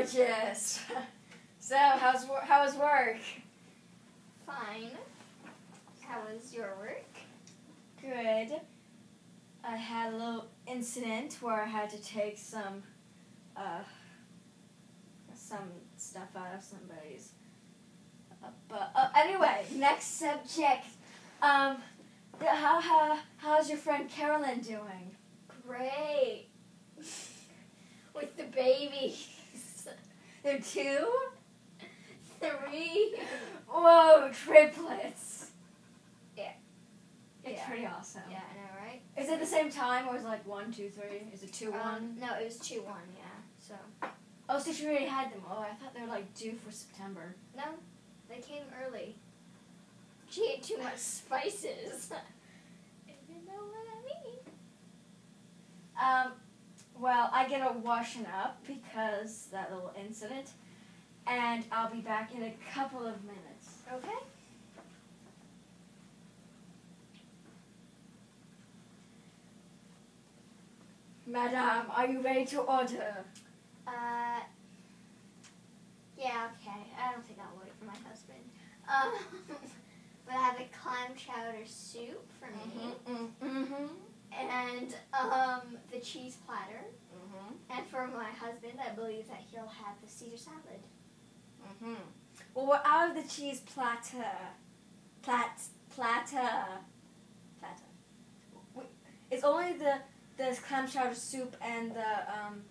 gorgeous. so, how's how was work? Fine. How was your work? Good. I had a little incident where I had to take some, uh, some stuff out of somebody's. Uh, but uh, anyway, next subject. Um, how how how's your friend Carolyn doing? Great. With the babies. There are two. Three. Whoa, triplets. Yeah. It's Yeah. pretty awesome. Yeah, I know, right? Is it the same time or is it like one, two, three? Is it two, one? Um, no, it was 2 1, yeah. So, Oh, so she already had them. Oh, I thought they were like due for September. no, they came early. She ate too much spices. if you know what I mean. Um, well, I get a washing up because that little incident, and I'll be back in a couple of minutes. Okay. Madame, are you ready to order? Uh, yeah, okay. I don't think I'll wait for my husband. Um, but I have a clam chowder soup for me, Mm-hmm. And um, the cheese platter. Mm-hmm. And for my husband, I believe that he'll have the Caesar salad. Mm-hmm. Well, we're out of the cheese platter. Plat, platter. Platter. It's only the the clam chowder soup and the um.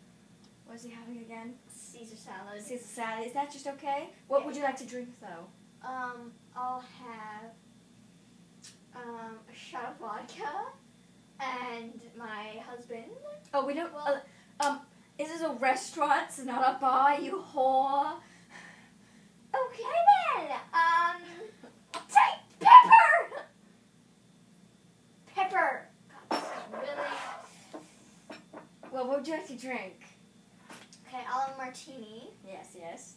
What is he having again? Caesar salad. Caesar salad. Is that just okay? What Yeah. would you like to drink though? Um, I'll have um, a shot of vodka, and my husband. Oh, we don't. Well- uh, um, this is a restaurant, it's not a bar. You whore. Okay then. Um, take pepper. Pepper. God, really. Well, what would you like to drink? Okay, I'll have a martini, Yes, yes.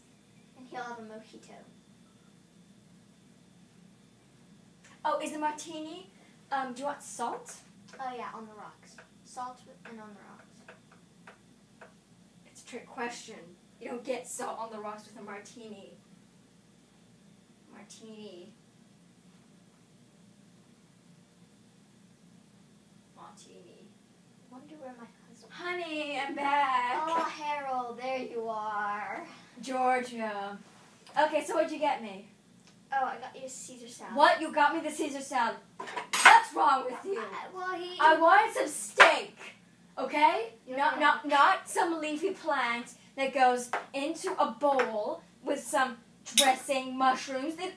and he'll have a mojito. Oh, is the martini? Um, do you want salt? Oh yeah, on the rocks. Salt with- and on the rocks. It's a trick question. You don't get salt on the rocks with a martini. Martini. Martini. Wonder where my husband. Honey, I'm back. Oh, Harold, there you are. Georgia. Okay, so what'd you get me? Oh, I got you a Caesar salad. What? You got me the Caesar salad. What's wrong with you? Uh, well, he. I wanted some steak. Okay? Not not not some leafy plant that goes into a bowl with some dressing, mushrooms. They,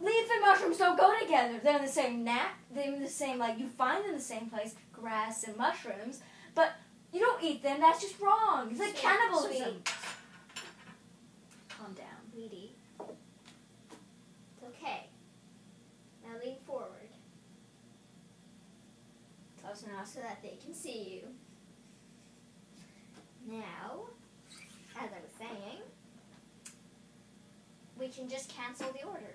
leaf and mushrooms don't go together. They're in the same nap. They're in the same like you find in the same place grass and mushrooms, but you don't eat them. That's just wrong. It's like cannibalism. sweet. Calm down. Sweetie. It's okay. Now lean forward Enough. so that they can see you. Now, as I was saying, we can just cancel the order.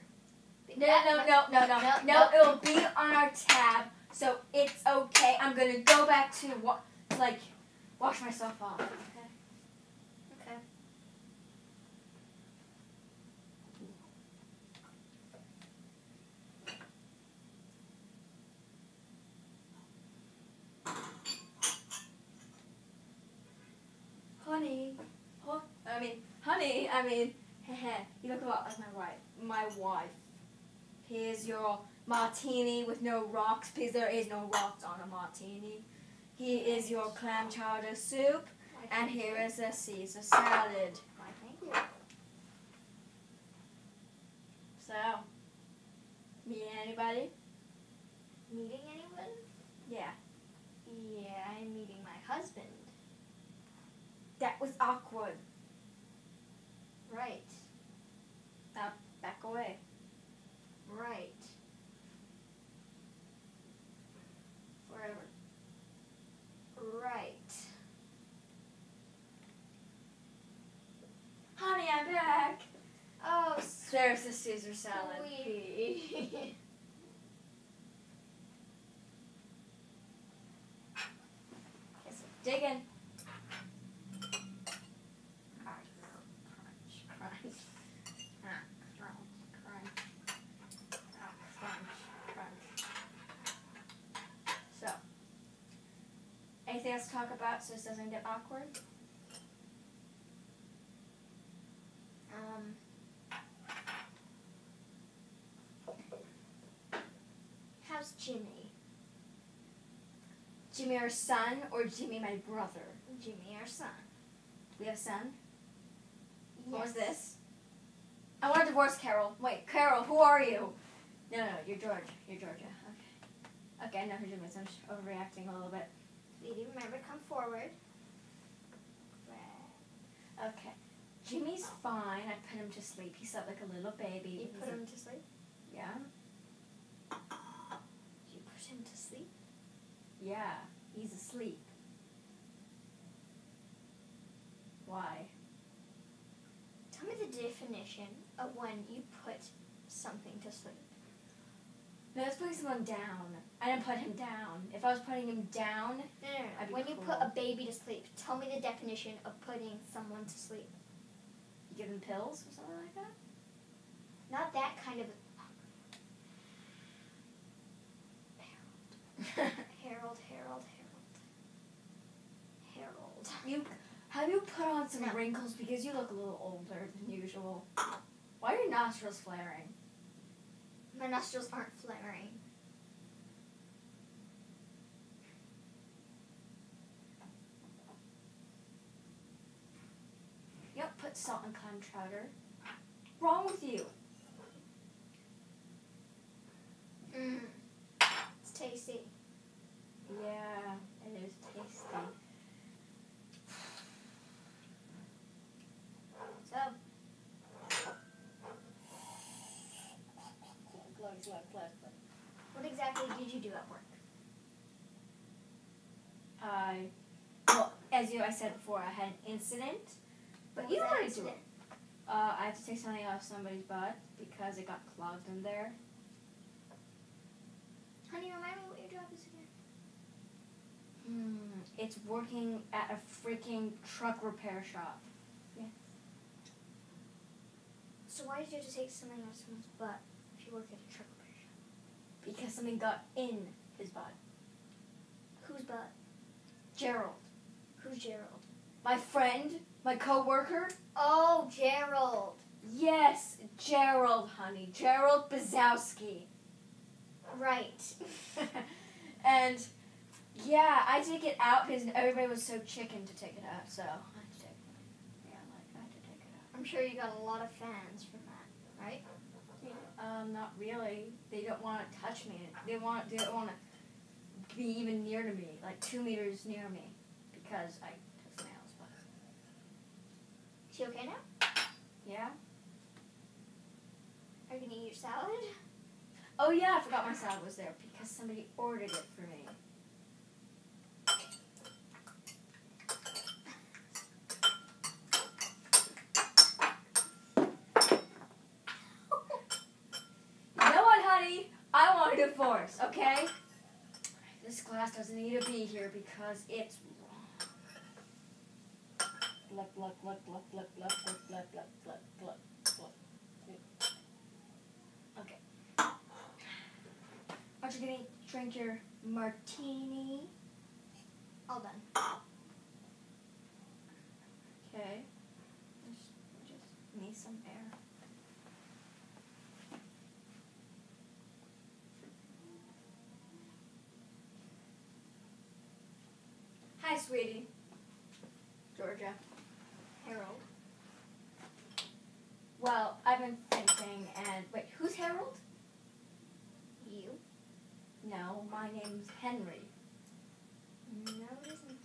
No, no, no, no, no, no, No, no. no. It'll be on our tab, so it's okay. I'm gonna go back to wa- like wash myself off. Okay. Okay. Honey, huh? I honey. I mean, heh You look a lot like my wife. My wife. Here's your martini with no rocks, because there is no rocks on a martini. Here is your clam chowder soup, and here is a Caesar salad. Why, thank you. So, meet anybody? Meeting anyone? Yeah. Yeah, I'm meeting my husband. That was awkward. Right. Back away. Right. Forever. Right. Honey, I'm back. Oh, There's the Caesar salad. sweetie. Dig in. Else talk about so this doesn't get awkward? Um, how's Jimmy? Jimmy, our son, or Jimmy, my brother? Jimmy, our son. We have a son. Yes. What was this? I want to divorce Carol. Wait, Carol, who are you? No, no, you're George. You're Georgia. Okay. Okay, I know who Jimmy is. I'm just overreacting a little bit. Sweetie, remember, come forward. Okay. Jimmy's oh. fine. I put him to sleep. He slept like a little baby. You He's put him to sleep? Yeah. You put him to sleep? Yeah. He's asleep. Why? Tell me the definition of when you put something to sleep. No, that's putting someone down. I didn't put him down. If I was putting him down, No, no, no. I'd be When you put a baby to sleep, tell me the definition of putting someone to sleep. you give him pills or something like that. Not that kind of. Harold, Harold, Harold. Harold. you have you put on some wrinkles because you look a little older than usual. Why are your nostrils flaring? My nostrils aren't flaring. Yep, put salt in clam chowder. Wrong with you? Mmm. It's tasty. Yeah, it is tasty. So, What exactly did you do at work? I, well, as you I said before, I had an incident. But What you was know that what I do. incident? Uh, I had to take something off somebody's butt because it got clogged in there. Honey, remind me what your job is again. Hmm, it's working at a freaking truck repair shop. So why did you have to take something out of someone's butt if you work at a truck? Because something got in his butt. Whose butt? Gerald, Who's Gerald? my friend, my coworker. Oh, Gerald. Yes, Gerald, honey, Gerald Bazowski. Right. and yeah, I had to take it out because everybody was so chicken to take it out, so I had to take it. Yeah, like I had to take it out. I'm sure you got a lot of fans from that, right? Um, not really. They don't want to touch me. They want. They don't want to be even near to me, like two meters near me, because I took else. But she okay now? yeah. Are you gonna eat your salad? Oh yeah, I forgot my salad was there because somebody ordered it for me. You know what, honey? I want a divorce, okay? This doesn't need to be here because it's wrong. Look, look, look, look, look, look, look, look, look, look, look, look. Okay. Aren't you gonna drink your martini? All done. Okay. Just, just need some air. Sweetie. Georgia. Harold. Well, I've been thinking, and wait, who's Harold? You. No, my name's Henry. No, it isn't.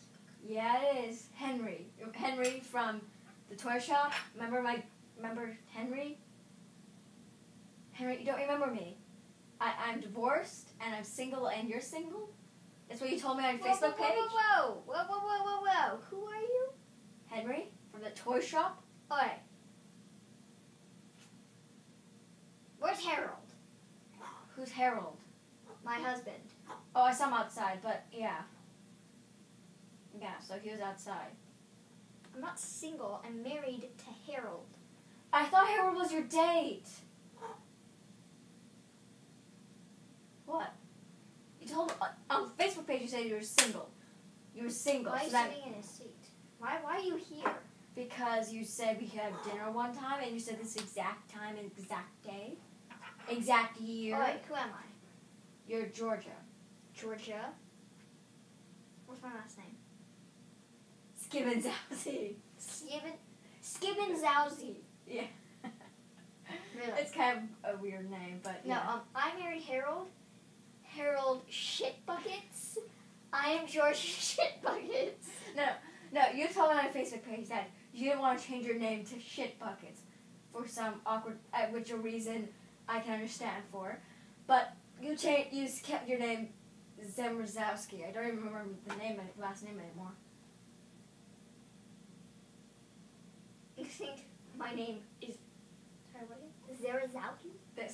Yeah, it is Henry. Henry from the toy shop. Remember my? Remember Henry? Henry, you don't remember me? I, I'm divorced and I'm single, and you're single. That's what you told me on your Whoa, Facebook whoa, page. whoa, whoa, whoa, whoa, whoa, whoa, whoa. Who are you? Henry from the toy shop. Oi. Where's Harold? Who's Harold? My husband. Oh, I saw him outside, but yeah. Yeah, so he was outside. I'm not single. I'm married to Harold. I thought Harold was your date. What? Told on the Facebook page you said you were single. You were single. Why are you that sitting in a seat? Why? Why are you here? because you said we could have dinner one time, and you said this exact time and exact day, exact year. Wait, who am I? You're Georgia. Georgia. What's my last name? Skibbins Skibbin. Skibbin Zowsy. Yeah. Really? It's kind of a weird name, but No, yeah. um, I married. Harold I am George Shit Buckets. No, you told me on Facebook page that you didn't want to change your name to Shit Buckets for some awkward, uh, which a reason I can understand for. But you changed, you kept your name Zemrzowski. I don't even remember the name, last name anymore. You think my name is. Sorry, what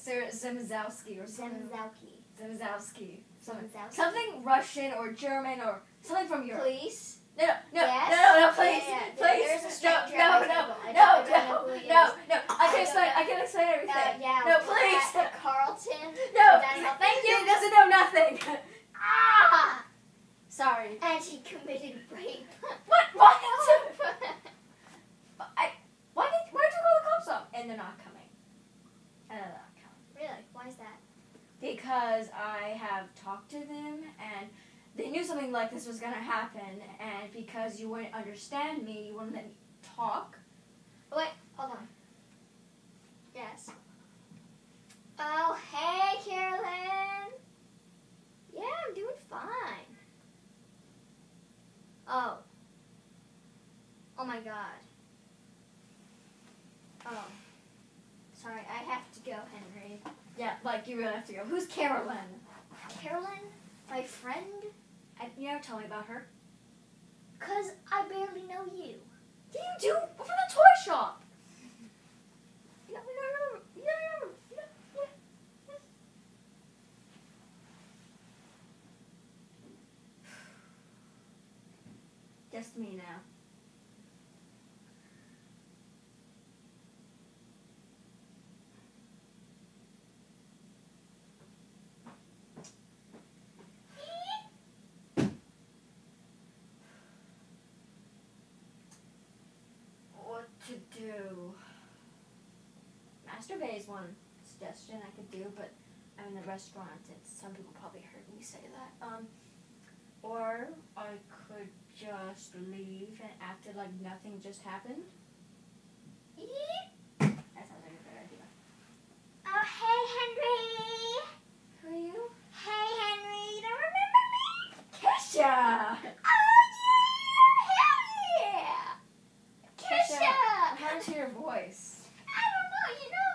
is it? Zarazowski? That Sarah Zemzowski or something. Zemzowski. Zemzowski. Something, Zemzowski. something Russian or German or something from Europe. Police. No, no, no, Yes? no, no, no, please, Yeah, yeah, please, no, no, no. I no, don't- I don't know no, no, no, I can explain. I can explain Uh, everything. yeah. No, please. At the Carlton. No, thank you, South- doesn't know nothing. Ah! Sorry. And he committed rape. What, what? I, why did, why did you call the cops up? And they're not coming. And they're not coming. really? Why is that? Because I have talked to them and they knew something like this was gonna happen and because you wouldn't understand me, you wouldn't let me talk. Wait, hold on. Yes. Oh, hey, Carolyn. Yeah, I'm doing fine. Oh. Oh my god. Oh. Sorry, I have to go, Henry. Yeah, like you really have to go. Who's Carolyn? Carolyn, my friend, I, you never tell me about her. cause I barely know you. Do you do? We're from the toy shop. You don't remember? You don't remember? You don't, yeah. Just me now. What to do? Masturbate is one suggestion I could do, but I'm in the restaurant and some people probably heard me say that. Um, or I could just leave and act like nothing just happened. That sounds like a good idea. Oh, hey, Henry. Who are you? Hey, Henry. You don't remember me? Kesha! Oh, yeah. Hell yeah. Kesha, Kesha. How to hear your voice? I don't know, you know.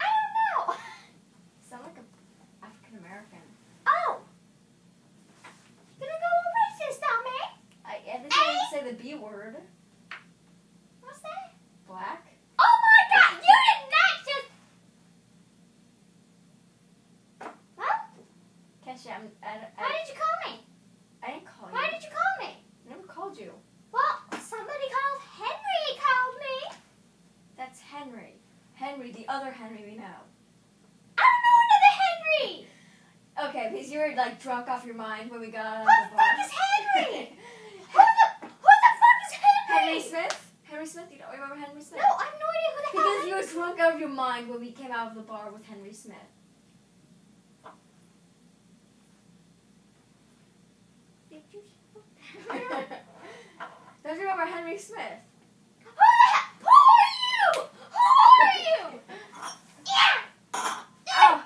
I don't know. You sound like a African American. Oh. Gonna go all racist on me? I, I didn't even say the B word. What's that? Black. Oh my god, you did not just. Well, Kesha, I'm, I, why did you call me? I didn't call you. Why did you call me? I never called you. Well, somebody called Henry called me. That's Henry. Henry, the other Henry we know. I don't know another Henry. Okay, because you were like drunk off your mind when we got out of the the bar. fuck is Henry? Who the who the fuck is Henry? Henry Smith? Henry Smith? You don't remember Henry Smith? No, I have no idea who the hell. Because you were drunk out of your mind when we came out of the bar with Henry Smith. Did you? don't you remember Henry Smith? Who the? Who are you? Who are you? Yeah. Oh,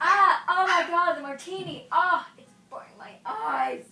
ah, oh my god, the martini. Ah, it's burning my eyes.